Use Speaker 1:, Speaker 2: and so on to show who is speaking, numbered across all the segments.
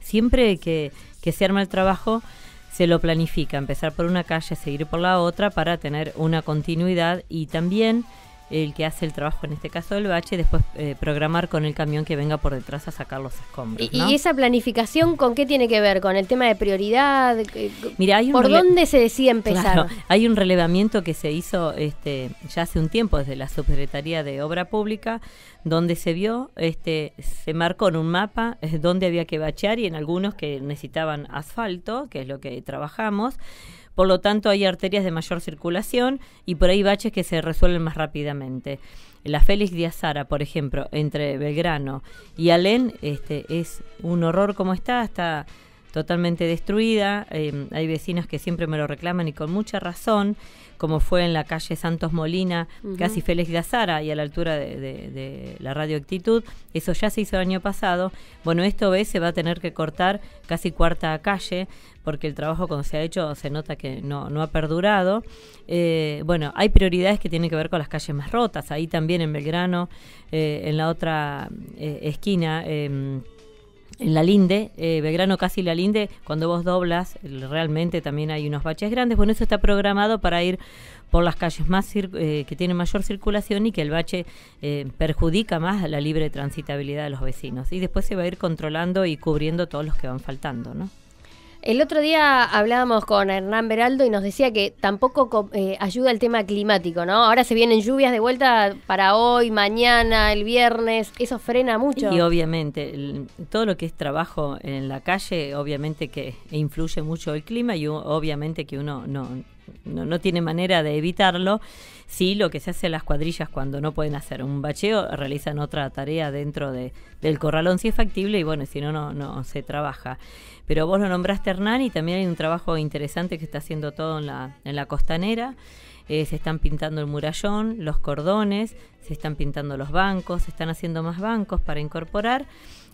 Speaker 1: Siempre que, que se arma el trabajo, se lo planifica, empezar por una calle, seguir por la otra para tener una continuidad y también el que hace el trabajo, en este caso del bache, después eh, programar con el camión que venga por detrás a sacar los escombros.
Speaker 2: ¿Y, esa planificación con qué tiene que ver? ¿Con el tema de prioridad?
Speaker 1: Mira, hay un
Speaker 2: ¿Por dónde se decide empezar?
Speaker 1: hay un relevamiento que se hizo este, ya hace un tiempo desde la Subsecretaría de Obra Pública, donde se vio, este, se marcó en un mapa eh, dónde había que bachear y en algunos que necesitaban asfalto, que es lo que trabajamos por lo tanto hay arterias de mayor circulación y por ahí baches que se resuelven más rápidamente. La Félix de Azara, por ejemplo, entre Belgrano y Alén, este, es un horror como está, está totalmente destruida. Eh, hay vecinos que siempre me lo reclaman y con mucha razón, como fue en la calle Santos Molina, casi Félix de Azara y a la altura de, la radioactitud. Eso ya se hizo el año pasado. Bueno, esto ve, se va a tener que cortar casi cuarta calle porque el trabajo cuando se ha hecho se nota que no, no ha perdurado. Eh, bueno, hay prioridades que tienen que ver con las calles más rotas. Ahí también en Belgrano, eh, en la otra esquina em, en la Linde, eh, Belgrano casi la Linde, cuando vos doblas, realmente también hay unos baches grandes. Bueno, eso está programado para ir por las calles más eh, que tienen mayor circulación y que el bache eh, perjudica más la libre transitabilidad de los vecinos. Y después se va a ir controlando y cubriendo todos los que van faltando, ¿no?
Speaker 2: El otro día hablábamos con Hernán Beraldo y nos decía que tampoco eh, ayuda el tema climático, ¿no? Ahora se vienen lluvias de vuelta para hoy, mañana, el viernes, eso frena mucho.
Speaker 1: Y obviamente, todo lo que es trabajo en la calle, obviamente que influye mucho el clima y obviamente que uno no, no, tiene manera de evitarlo. Sí, lo que se hace en las cuadrillas cuando no pueden hacer un bacheo, realizan otra tarea dentro de, del corralón si es factible y bueno, si no, no, no se trabaja. Pero vos lo nombraste Hernán y también hay un trabajo interesante que está haciendo todo en la, en la costanera. Eh, se están pintando el murallón, los cordones, se están pintando los bancos, se están haciendo más bancos para incorporar.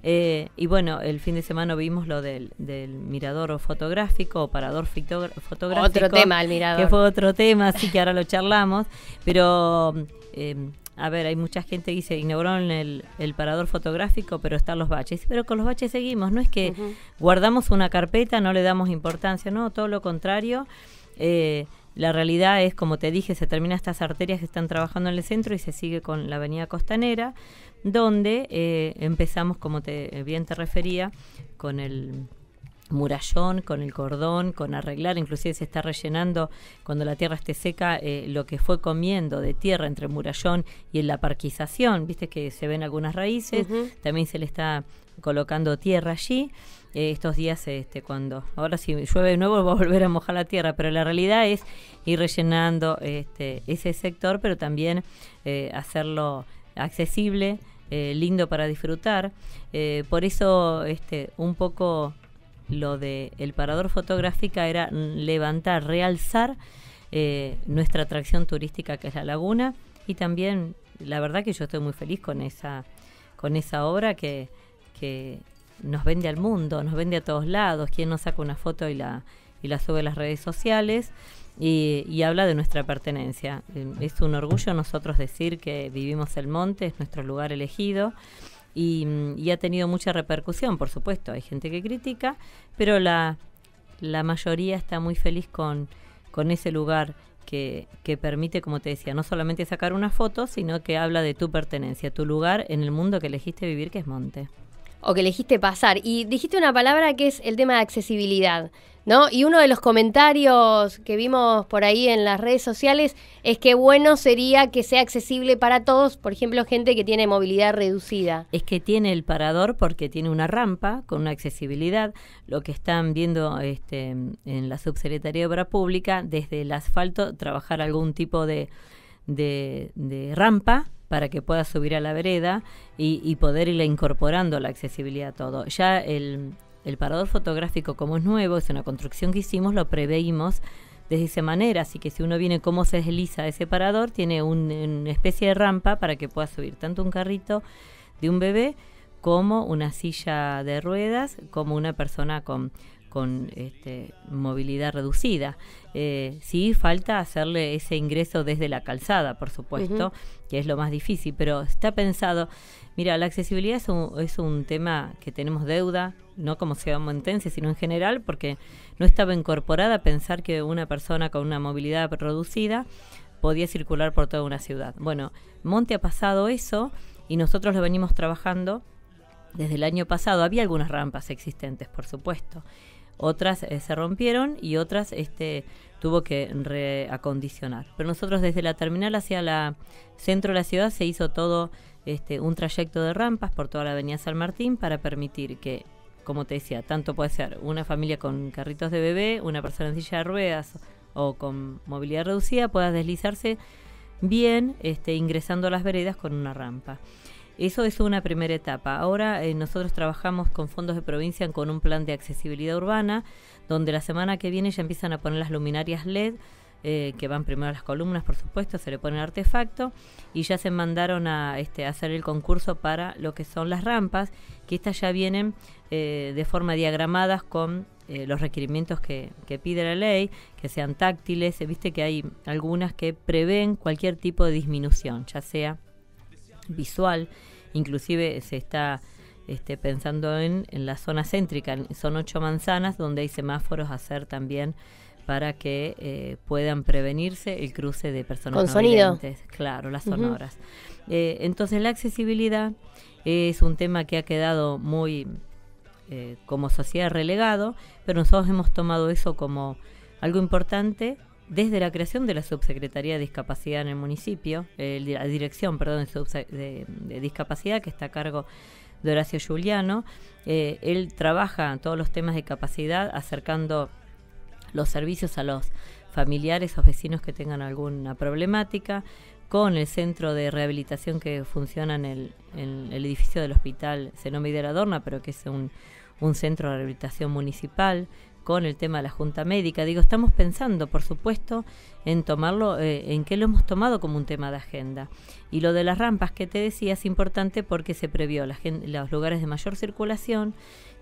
Speaker 1: Eh, y bueno, el fin de semana vimos lo del, del mirador fotográfico o parador fotográfico.
Speaker 2: Otro tema, el mirador.
Speaker 1: Que fue otro tema, así que ahora lo charlamos. Pero eh, a ver, hay mucha gente que dice, inauguraron el, el parador fotográfico, pero están los baches. Pero con los baches seguimos, no es que guardamos una carpeta, no le damos importancia, no, todo lo contrario. Eh, la realidad es, como te dije, se terminan estas arterias que están trabajando en el centro y se sigue con la avenida costanera, donde eh, empezamos, como te bien te refería, con el murallón, con el cordón, con arreglar, inclusive se está rellenando cuando la tierra esté seca eh, lo que fue comiendo de tierra entre el murallón y en la parquización, viste que se ven algunas raíces, también se le está colocando tierra allí. Eh, estos días, este, cuando ahora si llueve de nuevo va a volver a mojar la tierra, pero la realidad es ir rellenando este, ese sector, pero también eh, hacerlo accesible, lindo para disfrutar. por eso, este, un poco lo de el parador fotográfica era levantar, realzar eh, nuestra atracción turística que es la laguna. Y también la verdad que yo estoy muy feliz con esa con esa obra que, que nos vende al mundo, nos vende a todos lados, quien nos saca una foto y la y la sube a las redes sociales y, y, habla de nuestra pertenencia. Eh, es un orgullo nosotros decir que vivimos el monte, es nuestro lugar elegido y, ha tenido mucha repercusión, por supuesto. Hay gente que critica, pero la, la mayoría está muy feliz con, con ese lugar que, que, permite, como te decía, no solamente sacar una foto, sino que habla de tu pertenencia, tu lugar en el mundo que elegiste vivir, que es Monte
Speaker 2: o que elegiste pasar. Y dijiste una palabra que es el tema de accesibilidad, ¿no? Y uno de los comentarios que vimos por ahí en las redes sociales es que bueno sería que sea accesible para todos, por ejemplo, gente que tiene movilidad reducida.
Speaker 1: Es que tiene el parador porque tiene una rampa con una accesibilidad. Lo que están viendo este, en la Subsecretaría de Obra Pública, desde el asfalto, trabajar algún tipo de, de, de rampa para que pueda subir a la vereda y, poder irle incorporando la accesibilidad a todo. Ya el, parador fotográfico como es nuevo, es una construcción que hicimos, lo preveímos de esa manera, así que si uno viene cómo se desliza ese parador, tiene una especie de rampa para que pueda subir tanto un carrito de un bebé como una silla de ruedas, como una persona con con este, movilidad reducida. Eh, sí, falta hacerle ese ingreso desde la calzada, por supuesto, que es lo más difícil, pero está pensado, mira, la accesibilidad es un, es un tema que tenemos deuda, no como ciudad montense, sino en general, porque no estaba incorporada pensar que una persona con una movilidad reducida podía circular por toda una ciudad. Bueno, Monte ha pasado eso y nosotros lo venimos trabajando desde el año pasado. Había algunas rampas existentes, por supuesto. Otras eh, se rompieron y otras este, tuvo que reacondicionar. Pero nosotros desde la terminal hacia el centro de la ciudad se hizo todo este, un trayecto de rampas por toda la avenida San Martín para permitir que, como te decía, tanto puede ser una familia con carritos de bebé, una persona en silla de ruedas o con movilidad reducida pueda deslizarse bien este, ingresando a las veredas con una rampa. Eso es una primera etapa. Ahora eh, nosotros trabajamos con fondos de provincia con un plan de accesibilidad urbana, donde la semana que viene ya empiezan a poner las luminarias LED, eh, que van primero a las columnas, por supuesto, se le pone el artefacto, y ya se mandaron a este, hacer el concurso para lo que son las rampas, que estas ya vienen eh, de forma diagramadas con los requerimientos que, que, pide la ley, que sean táctiles, viste que hay algunas que prevén cualquier tipo de disminución, ya sea visual, inclusive se está este, pensando en, la zona céntrica, son ocho manzanas donde hay semáforos a hacer también para que eh, puedan prevenirse el cruce de personas
Speaker 2: con sonido.
Speaker 1: claro las sonoras. Eh, entonces la accesibilidad es un tema que ha quedado muy eh, como sociedad relegado pero nosotros hemos tomado eso como algo importante desde la creación de la Subsecretaría de Discapacidad en el municipio, la dirección, de, discapacidad que está a cargo de Horacio Giuliano, eh, él trabaja todos los temas de capacidad acercando los servicios a los familiares o vecinos que tengan alguna problemática, con el centro de rehabilitación que funciona en el, edificio del hospital Zenón de Adorna, pero que es un centro de rehabilitación municipal, con el tema de la Junta Médica. Digo, estamos pensando, por supuesto, en tomarlo, eh, en que lo hemos tomado como un tema de agenda. Y lo de las rampas que te decía es importante porque se previó la, los lugares de mayor circulación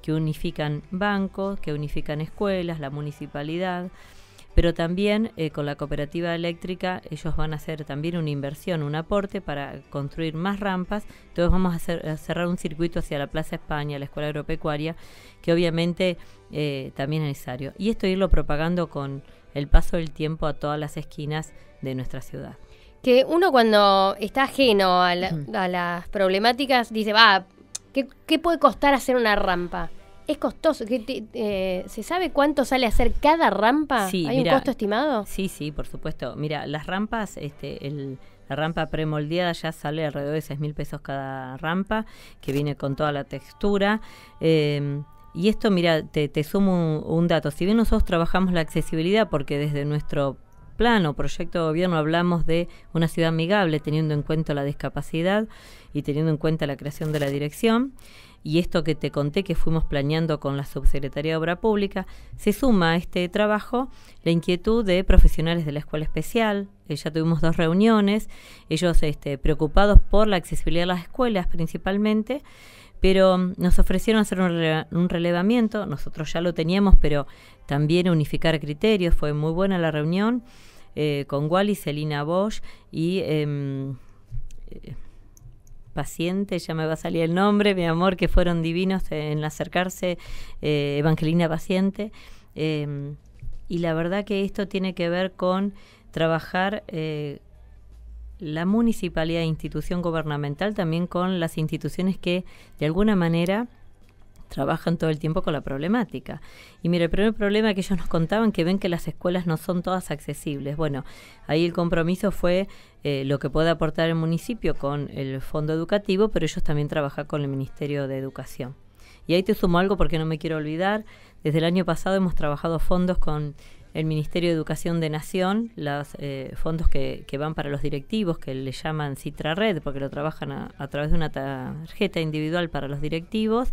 Speaker 1: que unifican bancos, que unifican escuelas, la municipalidad pero también eh, con la cooperativa eléctrica ellos van a hacer también una inversión, un aporte para construir más rampas. Entonces vamos a, hacer, cerrar un circuito hacia la Plaza España, la Escuela Agropecuaria, que obviamente eh, también es necesario. Y esto irlo propagando con el paso del tiempo a todas las esquinas de nuestra ciudad.
Speaker 2: Que uno cuando está ajeno a, las problemáticas dice, va, ¿qué puede costar hacer una rampa? Es costoso. Eh, ¿Se sabe cuánto sale hacer cada rampa? ¿Hay un costo estimado?
Speaker 1: Sí, sí, por supuesto. Mira, las rampas, este, el, la rampa premoldeada ya sale alrededor de 6 mil pesos cada rampa, que viene con toda la textura. Em, y esto, mira, te, sumo un, dato. Si bien nosotros trabajamos la accesibilidad, porque desde nuestro plan o proyecto de gobierno hablamos de una ciudad amigable, teniendo en cuenta la discapacidad y teniendo en cuenta la creación de la dirección, y esto que te conté que fuimos planeando con la Subsecretaría de Obra Pública, se suma a este trabajo la inquietud de profesionales de la escuela especial. Eh, ya tuvimos dos reuniones, ellos este, preocupados por la accesibilidad a las escuelas principalmente, pero mm, nos ofrecieron hacer un, relevamiento, nosotros ya lo teníamos, pero también unificar criterios, fue muy buena la reunión eh, con Wally, Celina Bosch y... Em, eh, paciente, ya me va a salir el nombre, mi amor, que fueron divinos en acercarse, eh, Evangelina Paciente. Em, y la verdad que esto tiene que ver con trabajar eh, la municipalidad institución gubernamental también con las instituciones que de alguna manera trabajan todo el tiempo con la problemática. Y mira, el primer problema que ellos nos contaban, que ven que las escuelas no son todas accesibles. Bueno, ahí el compromiso fue eh, lo que puede aportar el municipio con el fondo educativo, pero ellos también trabajan con el Ministerio de Educación. Y ahí te sumo algo porque no me quiero olvidar. Desde el año pasado hemos trabajado fondos con el Ministerio de Educación de Nación, los eh, fondos que, van para los directivos, que le llaman Citra Red, porque lo trabajan a, a través de una tarjeta individual para los directivos.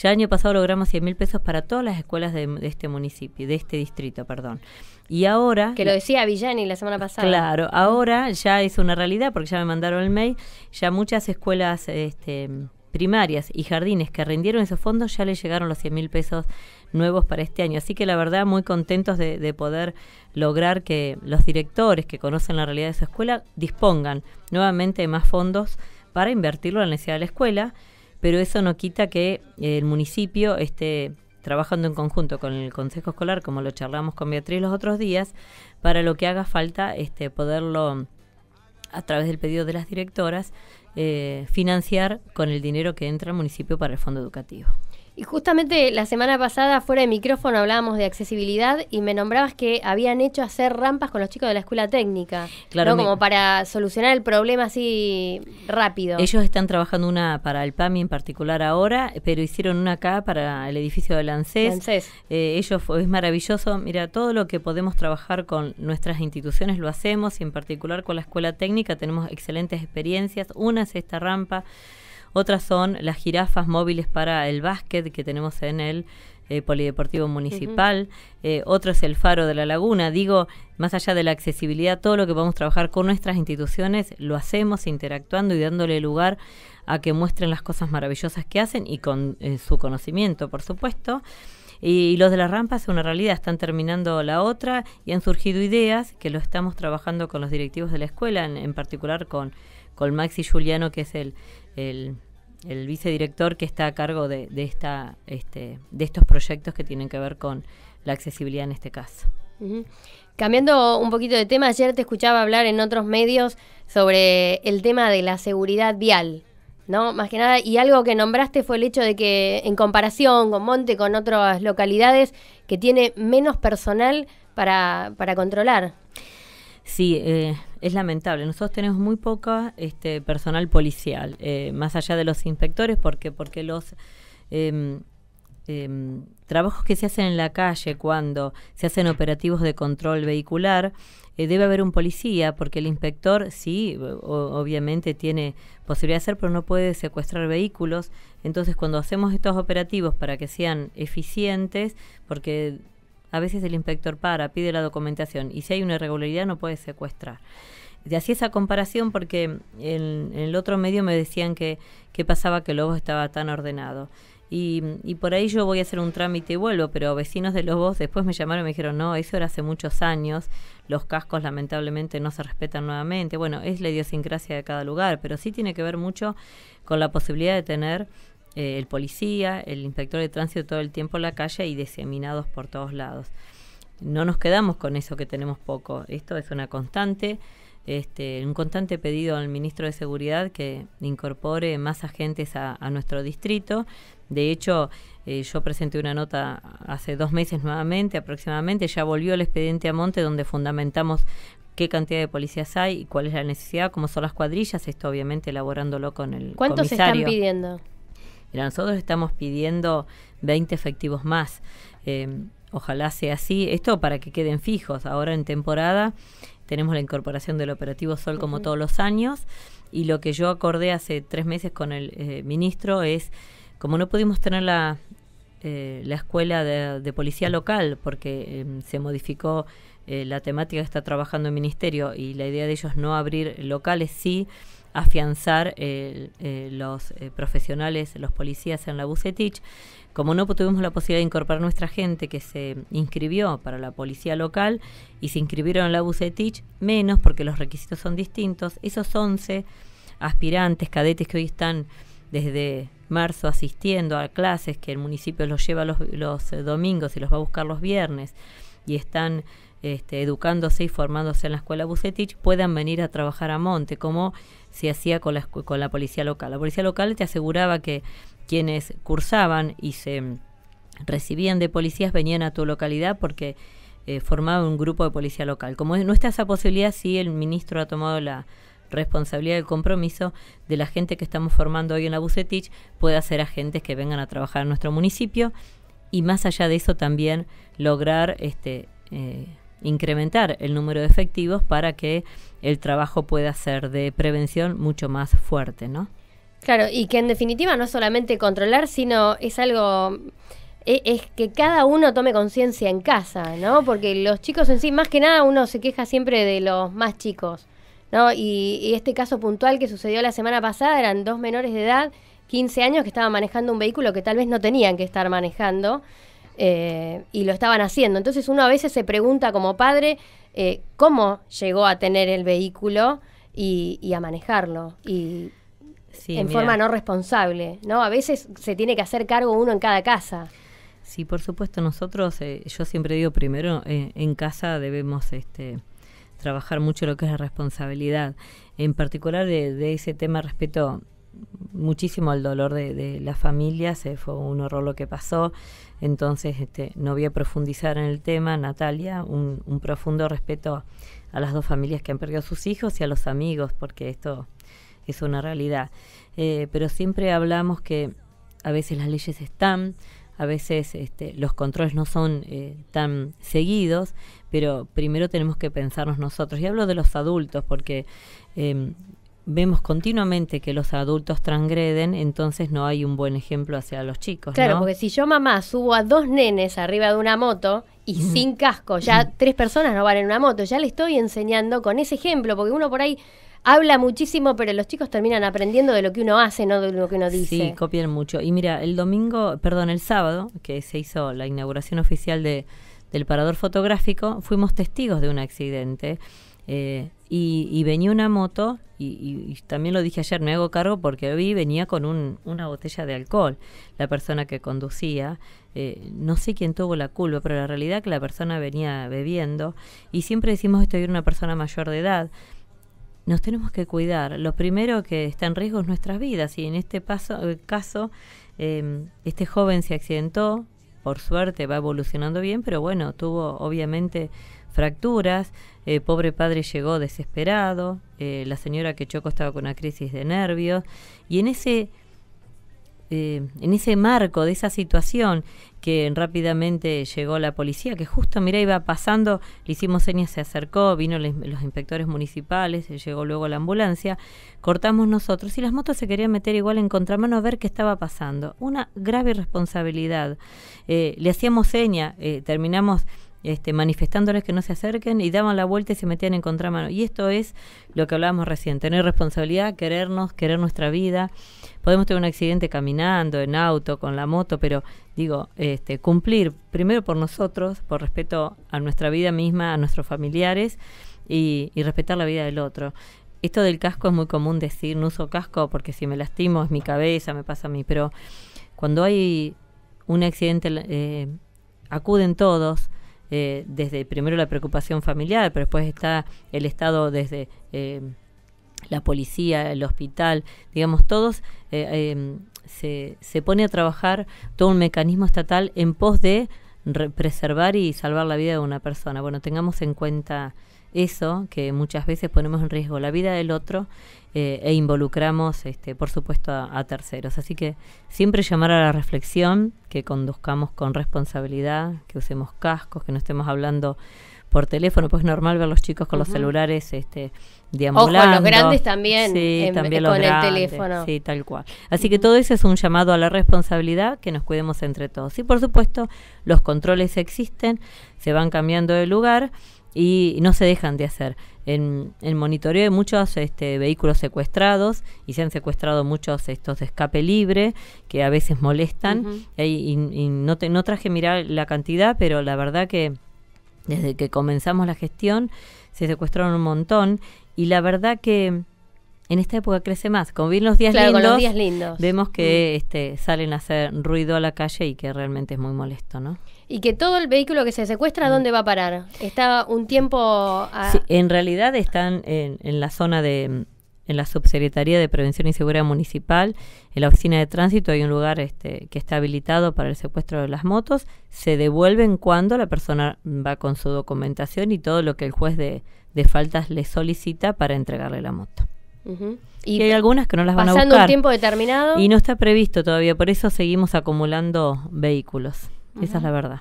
Speaker 1: Ya el año pasado logramos 100 mil pesos para todas las escuelas de, este municipio, de este distrito, perdón. Y ahora...
Speaker 2: Que lo decía Villani la semana pasada.
Speaker 1: Claro, ahora ya es una realidad porque ya me mandaron el mail, ya muchas escuelas este, primarias y jardines que rindieron esos fondos ya les llegaron los 100 mil pesos nuevos para este año. Así que la verdad muy contentos de, de, poder lograr que los directores que conocen la realidad de su escuela dispongan nuevamente de más fondos para invertirlo en la necesidad de la escuela pero eso no quita que el municipio esté trabajando en conjunto con el Consejo Escolar, como lo charlamos con Beatriz los otros días, para lo que haga falta este, poderlo, a través del pedido de las directoras, eh, financiar con el dinero que entra al municipio para el fondo educativo.
Speaker 2: Y justamente la semana pasada, fuera de micrófono, hablábamos de accesibilidad y me nombrabas que habían hecho hacer rampas con los chicos de la escuela técnica. Claro. Como para solucionar el problema así rápido.
Speaker 1: Ellos están trabajando una para el PAMI en particular ahora, pero hicieron una acá para el edificio de ANSES. Eh, ellos es maravilloso. Mira, todo lo que podemos trabajar con nuestras instituciones lo hacemos y en particular con la escuela técnica tenemos excelentes experiencias. Una es esta rampa. Otras son las jirafas móviles para el básquet que tenemos en el eh, Polideportivo Municipal. Eh, otro es el Faro de la Laguna. Digo, más allá de la accesibilidad, todo lo que podemos trabajar con nuestras instituciones lo hacemos interactuando y dándole lugar a que muestren las cosas maravillosas que hacen y con eh, su conocimiento, por supuesto. Y, los de la rampa es una realidad, están terminando la otra y han surgido ideas que lo estamos trabajando con los directivos de la escuela, en, particular con, con Maxi Juliano, que es el, el, vicedirector que está a cargo de, esta, este, de estos proyectos que tienen que ver con la accesibilidad en este caso.
Speaker 2: Cambiando un poquito de tema, ayer te escuchaba hablar en otros medios sobre el tema de la seguridad vial, ¿no? Más que nada, y algo que nombraste fue el hecho de que en comparación con Monte, con otras localidades, que tiene menos personal para, para controlar.
Speaker 1: Sí, eh, es lamentable. Nosotros tenemos muy poca este, personal policial, eh, más allá de los inspectores, porque porque los em, em, trabajos que se hacen en la calle cuando se hacen operativos de control vehicular eh, debe haber un policía, porque el inspector sí, obviamente tiene posibilidad de hacer, pero no puede secuestrar vehículos. Entonces, cuando hacemos estos operativos para que sean eficientes, porque a veces el inspector para, pide la documentación y si hay una irregularidad no puede secuestrar. De así esa comparación porque en, el otro medio me decían que, que pasaba que Lobos estaba tan ordenado. Y, y, por ahí yo voy a hacer un trámite y vuelvo, pero vecinos de Lobos después me llamaron y me dijeron, no, eso era hace muchos años, los cascos lamentablemente no se respetan nuevamente. Bueno, es la idiosincrasia de cada lugar, pero sí tiene que ver mucho con la posibilidad de tener eh, el policía, el inspector de tránsito todo el tiempo en la calle y diseminados por todos lados. No nos quedamos con eso que tenemos poco. Esto es una constante, este, un constante pedido al ministro de Seguridad que incorpore más agentes a, nuestro distrito. De hecho, eh, yo presenté una nota hace dos meses nuevamente, aproximadamente, ya volvió el expediente a Monte donde fundamentamos qué cantidad de policías hay y cuál es la necesidad, cómo son las cuadrillas, esto obviamente elaborándolo con el
Speaker 2: ¿Cuántos están pidiendo?
Speaker 1: Nosotros estamos pidiendo 20 efectivos más. Em, ojalá sea así. Esto para que queden fijos. Ahora en temporada tenemos la incorporación del operativo Sol como todos los años. Y lo que yo acordé hace tres meses con el eh, ministro es, como no pudimos tener la, eh, la escuela de, policía local, porque em, se modificó eh, la temática que está trabajando el ministerio y la idea de ellos no abrir locales, sí afianzar eh, eh, los profesionales, los policías en la Bucetich. Como no tuvimos la posibilidad de incorporar nuestra gente que se inscribió para la policía local y se inscribieron en la Bucetich, menos porque los requisitos son distintos, esos 11 aspirantes, cadetes que hoy están desde marzo asistiendo a clases que el municipio los lleva los, los domingos y los va a buscar los viernes y están este, educándose y formándose en la escuela Bucetich puedan venir a trabajar a Monte, como se hacía con la, con la policía local. La policía local te aseguraba que quienes cursaban y se recibían de policías venían a tu localidad porque eh, formaban un grupo de policía local. Como no está esa posibilidad, sí el ministro ha tomado la responsabilidad y el compromiso de la gente que estamos formando hoy en la Bucetich pueda ser agentes que vengan a trabajar en nuestro municipio y más allá de eso también lograr este eh, incrementar el número de efectivos para que el trabajo pueda ser de prevención mucho más fuerte, ¿no?
Speaker 2: Claro, y que en definitiva no es solamente controlar, sino es algo e, es, que cada uno tome conciencia en casa, ¿no? Porque los chicos en sí, más que nada, uno se queja siempre de los más chicos, ¿no? Y, y, este caso puntual que sucedió la semana pasada eran dos menores de edad, 15 años, que estaban manejando un vehículo que tal vez no tenían que estar manejando. Eh, y lo estaban haciendo. Entonces uno a veces se pregunta como padre eh, cómo llegó a tener el vehículo y, a manejarlo. Y en forma no responsable, ¿no? A veces se tiene que hacer cargo uno en cada casa.
Speaker 1: Sí, por supuesto, nosotros, eh, yo siempre digo, primero eh, en casa debemos este, trabajar mucho lo que es la responsabilidad. En particular de, ese tema respeto muchísimo al dolor de, las familias, eh, fue un horror lo que pasó, entonces este, no voy a profundizar en el tema, Natalia, un, un profundo respeto a las dos familias que han perdido a sus hijos y a los amigos, porque esto es una realidad. pero siempre hablamos que a veces las leyes están, a veces este, los controles no son eh, tan seguidos, pero primero tenemos que pensarnos nosotros. Y hablo de los adultos porque em, vemos continuamente que los adultos transgreden, entonces no hay un buen ejemplo hacia los chicos.
Speaker 2: Claro, porque si yo mamá subo a dos nenes arriba de una moto y sin casco, ya tres personas no van en una moto, ya le estoy enseñando con ese ejemplo, porque uno por ahí habla muchísimo, pero los chicos terminan aprendiendo de lo que uno hace, no de lo que uno dice.
Speaker 1: Sí, copian mucho. Y mira, el domingo, perdón, el sábado, que se hizo la inauguración oficial de, del parador fotográfico, fuimos testigos de un accidente. Eh, y, venía una moto, y, también lo dije ayer, me hago cargo porque vi, venía con un, una botella de alcohol. La persona que conducía, eh, no sé quién tuvo la culpa, pero la realidad es que la persona venía bebiendo. Y siempre decimos esto de una persona mayor de edad nos tenemos que cuidar. Lo primero que está en riesgo es nuestras vidas y en este eh, caso em, este joven se accidentó, por suerte va evolucionando bien, pero bueno, tuvo obviamente fracturas, eh, pobre padre llegó desesperado, eh, la señora que chocó estaba con una crisis de nervios y en ese eh, en ese marco de esa situación que rápidamente llegó la policía, que justo, mira, iba pasando, le hicimos señas, se acercó, vino los inspectores municipales, llegó luego la ambulancia, cortamos nosotros y las motos se querían meter igual en contramano a ver qué estaba pasando. Una grave responsabilidad. Eh, le hacíamos señas, eh, terminamos este, manifestándoles que no se acerquen y daban la vuelta y se metían en contramano. Y esto es lo que hablábamos recién, tener responsabilidad, querernos, querer nuestra vida. Podemos tener un accidente caminando, en auto, con la moto, pero digo, este, cumplir primero por nosotros, por respeto a nuestra vida misma, a nuestros familiares y, respetar la vida del otro. Esto del casco es muy común decir, no uso casco porque si me lastimo es mi cabeza, me pasa a mí, pero cuando hay un accidente eh, acuden todos, eh, desde primero la preocupación familiar, pero después está el Estado desde eh, la policía, el hospital, digamos, todos eh, em, se, se pone a trabajar todo un mecanismo estatal en pos de preservar y salvar la vida de una persona. Bueno, tengamos en cuenta eso, que muchas veces ponemos en riesgo la vida del otro eh, e involucramos, este, por supuesto, a, terceros. Así que siempre llamar a la reflexión, que conduzcamos con responsabilidad, que usemos cascos, que no estemos hablando por teléfono, pues es normal ver los chicos con los celulares este, deambulando.
Speaker 2: Ojo, los grandes también,
Speaker 1: sí, también
Speaker 2: con el teléfono.
Speaker 1: Sí, tal cual. Así que todo eso es un llamado a la responsabilidad, que nos cuidemos entre todos. Y por supuesto, los controles existen, se van cambiando de lugar y no se dejan de hacer. En el monitoreo de muchos este, vehículos secuestrados y se han secuestrado muchos estos de escape libre que a veces molestan y, no, te, no traje mirar la cantidad, pero la verdad que desde que comenzamos la gestión se secuestraron un montón y la verdad que en esta época crece más. Como bien los días, lindos, vemos que mm. este, salen a hacer ruido a la calle y que realmente es muy molesto, ¿no?
Speaker 2: Y que todo el vehículo que se secuestra, mm. ¿dónde va a parar? ¿Está un tiempo...?
Speaker 1: Sí, en realidad están en, la zona de... En la Subsecretaría de Prevención y Seguridad Municipal, en la Oficina de Tránsito, hay un lugar este, que está habilitado para el secuestro de las motos. Se devuelven cuando la persona va con su documentación y todo lo que el juez de, de faltas le solicita para entregarle la moto. Y, hay algunas que no las van a buscar.
Speaker 2: Pasando un tiempo determinado.
Speaker 1: Y no está previsto todavía, por eso seguimos acumulando vehículos. Esa es la verdad.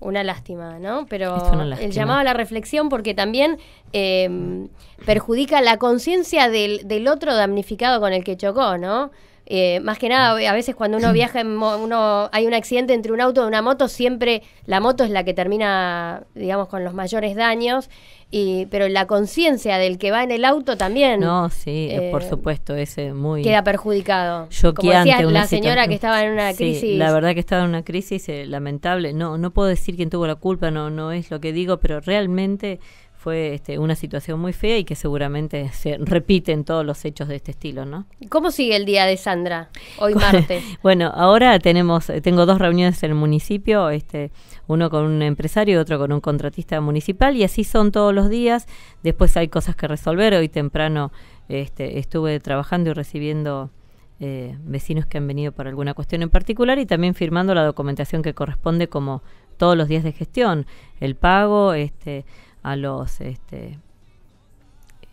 Speaker 2: Una lástima, ¿no? Pero el llamado a la reflexión porque también em, perjudica la conciencia del, del otro damnificado con el que chocó, ¿no? Eh, más que nada, a veces cuando uno viaja, en uno hay un accidente entre un auto y una moto, siempre la moto es la que termina, digamos, con los mayores daños. Y, pero la conciencia del que va en el auto también.
Speaker 1: No, sí, eh, por supuesto, ese muy.
Speaker 2: Queda perjudicado.
Speaker 1: Choqueante.
Speaker 2: Como la señora que estaba en una crisis.
Speaker 1: La verdad que estaba en una crisis eh, lamentable. No, no puedo decir quién tuvo la culpa, no, no es lo que digo, pero realmente fue este, una situación muy fea y que seguramente se repiten todos los hechos de este estilo, ¿no?
Speaker 2: ¿Cómo sigue el día de Sandra hoy martes?
Speaker 1: bueno, ahora tenemos tengo dos reuniones en el municipio, este uno con un empresario y otro con un contratista municipal y así son todos los días. Después hay cosas que resolver. Hoy temprano este, estuve trabajando y recibiendo eh, vecinos que han venido por alguna cuestión en particular y también firmando la documentación que corresponde como todos los días de gestión, el pago, este a los este,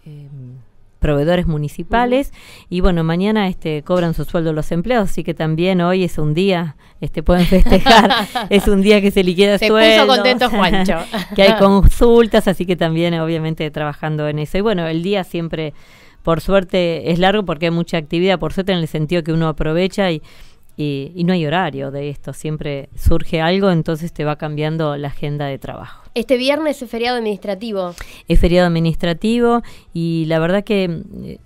Speaker 1: em, proveedores municipales. Y bueno mañana este cobran su sueldo los empleados así que también hoy es un día este pueden festejar. Es un día que se liquida
Speaker 2: se
Speaker 1: sueldo.
Speaker 2: puso contento Juancho.
Speaker 1: Que hay consultas así que también obviamente trabajando en eso. Y bueno el día siempre por suerte es largo porque hay mucha actividad por suerte en el sentido que uno aprovecha y y, no hay horario de esto, siempre surge algo, entonces te va cambiando la agenda de trabajo.
Speaker 2: Este viernes es feriado administrativo.
Speaker 1: Es feriado administrativo y la verdad que eh,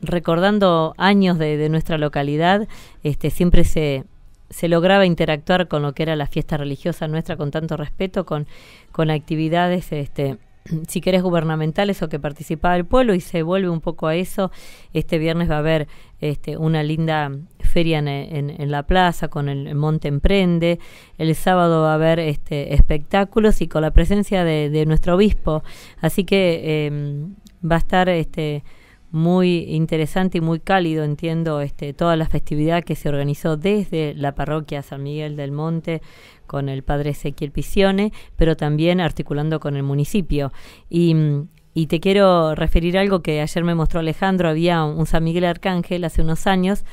Speaker 1: recordando años de, nuestra localidad, este, siempre se, se lograba interactuar con lo que era la fiesta religiosa nuestra con tanto respeto, con, con actividades este, si querés gubernamentales o que participaba el pueblo y se vuelve un poco a eso. Este viernes va a haber este, una linda feria en, la plaza con el, Monte Emprende. El sábado va a haber este, espectáculos y con la presencia de, nuestro obispo. Así que em, va a estar este, muy interesante y muy cálido, entiendo, este, toda la festividad que se organizó desde la parroquia San Miguel del Monte con el padre Ezequiel Pisione, pero también articulando con el municipio. Y, y te quiero referir algo que ayer me mostró Alejandro, había un, San Miguel Arcángel hace unos años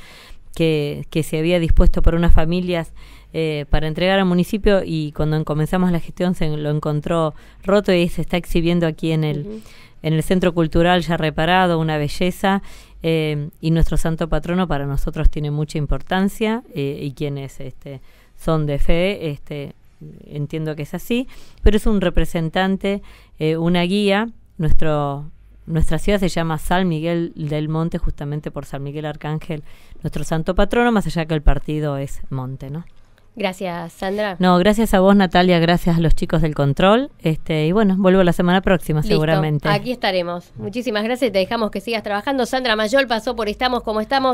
Speaker 1: que, que se había dispuesto por unas familias eh, para entregar al municipio y cuando comenzamos la gestión se lo encontró roto y se está exhibiendo aquí en el, en el Centro Cultural ya reparado, una belleza. Eh, y nuestro santo patrono para nosotros tiene mucha importancia eh, y quienes este, son de fe, este, entiendo que es así, pero es un representante, eh, una guía. Nuestro, nuestra ciudad se llama San Miguel del Monte, justamente por San Miguel Arcángel, nuestro santo patrono, más allá que el partido es Monte, ¿no?
Speaker 2: Gracias, Sandra.
Speaker 1: No, gracias a vos, Natalia, gracias a los chicos del control. Este, y bueno, vuelvo la semana próxima, seguramente.
Speaker 2: Aquí estaremos. Muchísimas gracias. Te dejamos que sigas trabajando. Sandra Mayol pasó por Estamos como estamos.